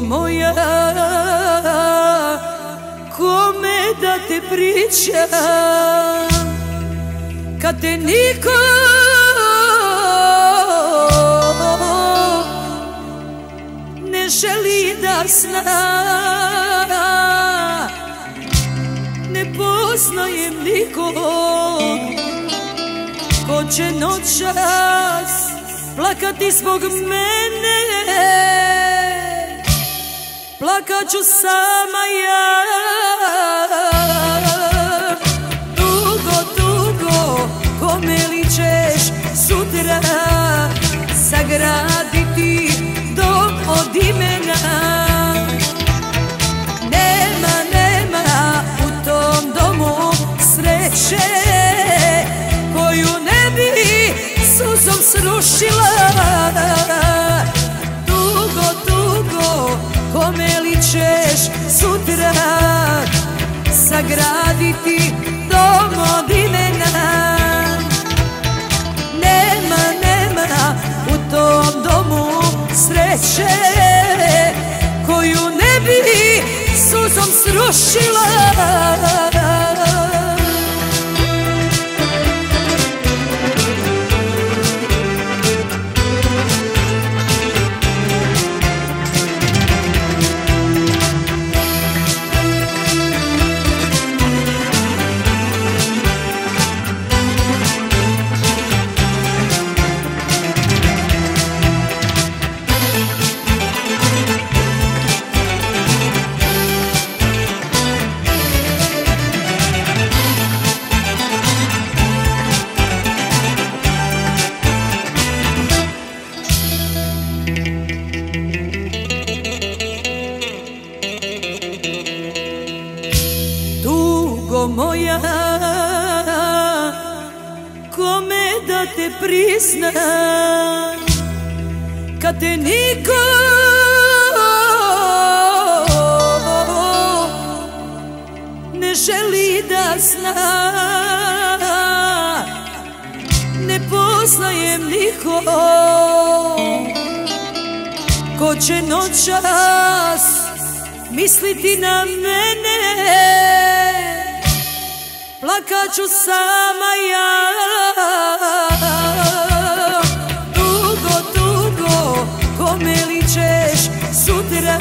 moja Kome da te pričam? Kad te niko Ne želi da zna Ne poznajem nikog Ko će noćas plakati zbog mene Plakat ću sama ja. Dugo, dugo, kome li ćeš sutra Sagraditi dom od imena? Nema, nema u tom domu sreće Koju ne bi suzom srušila kome li ćeš sutra Sagraditi dom od imena? Nema, nema u tom domu sreće Koju ne bi suzom srušila moja Kome da te priznam? Kad te niko Ne želi da zna Ne poznajem nikog Ko će noćas misliti na mene Plakat ću sama ja. Dugo, dugo, kome li ćeš sutra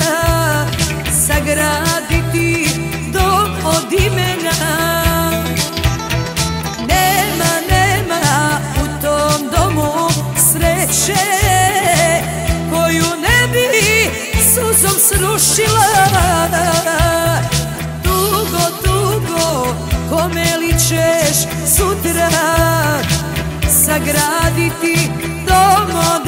Sagraditi dom od imena? Nema, nema u tom domu sreće Koju ne bi suzom srušila ćeš sutra Sagraditi dom od